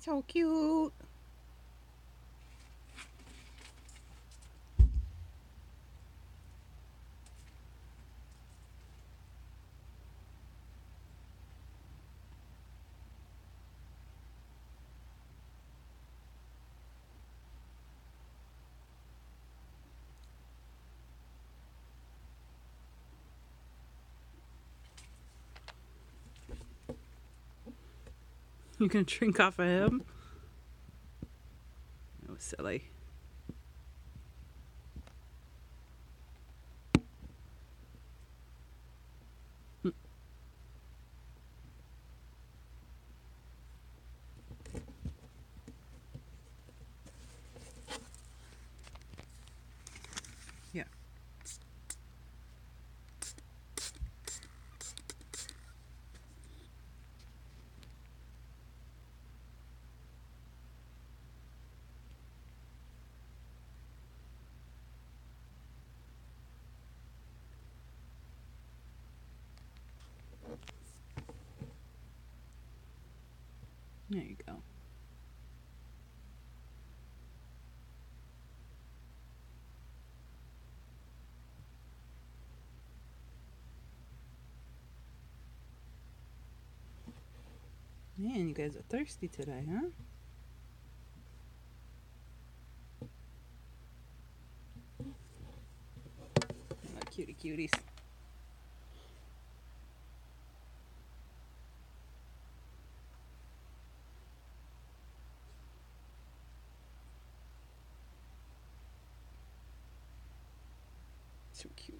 So cute. You gonna drink off of him? That was silly. There you go. Man, you guys are thirsty today, huh? Cutie cuties. So cute.